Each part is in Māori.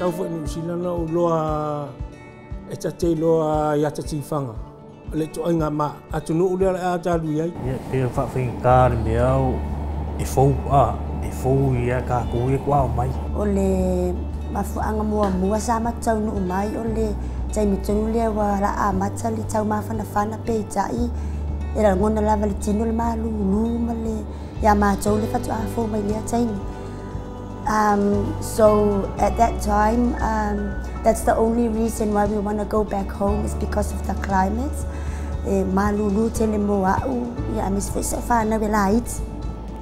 sau fo nu e sina na o loa e te loa ya ta ti le to inga ma atu no ulia a ta lu ya ya te fa fin kar me e fo a e fo ya ka ku e kwa mai o le ma fo anga mo mo sa ma tau no mai o le tai mi tonu le wa la a ma tsa li tau ma fa na fa na pe ta i ngona la va le tino le ma lu lu ma le ya ma tau le fa tu a fo mai le tai Um, so at that time, um, that's the only reason why we want to go back home is because of the climate. E malulu te le moa'u, ia mis fesa whana we lait.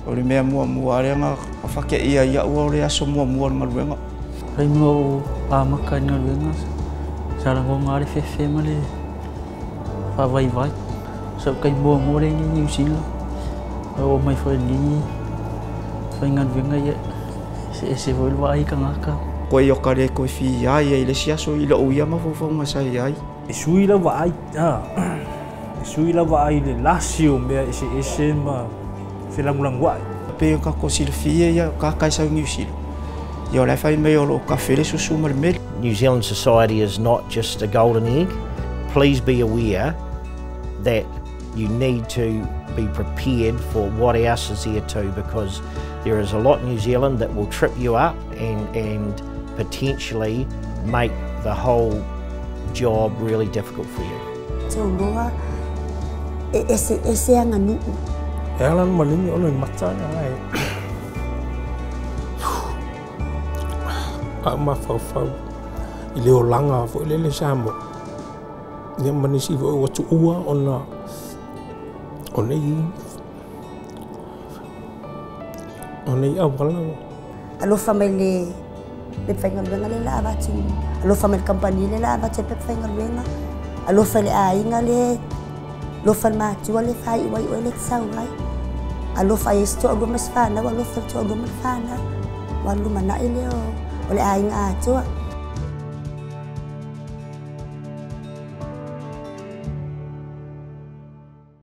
O re mea mua mua areanga, a whake ia ia ua o re aso mua mua ngā ruenga. Rai mua o āmaka ngā ruenga, sa rango ngā re le whawai vai. kai mua mua re ni New Zealand, o mai whai ni, whai ngā ruenga se se vol wa i kan aka ko yo kare ko fi ya ye le sia so i lo u ya ma fo fo ma sa ya i e su i la wa ai a e su i la wa ai le la si o me e se se ma fe la mulang wa pe yo ka ko sil fi ya ka ka sa ni si yo la fa me yo lo ka fe le su su mal me new zealand society is not just a golden egg please be aware that you need to be prepared for what else is there too because there is a lot in New Zealand that will trip you up and, and potentially make the whole job really difficult for you. Tōngoa, e, e, se, e se anga nuu. E ala ma lingi olu i matanga ai. A mawhauwhau, i leo langa, fo i lele sāmo. Nia manisi fo i watu ua o not. onegi ấy awalau alofa mai le pep faigaluega le laavati alofa mai le kampani le laavati pep faigaluega alofa le aiga le lofa le matua le faiuaiuai le alo alofa ai alo alo family se toʻalua ma se fanau alofa le toʻalua ma le alo mà manaʻi leo o ai aiga atua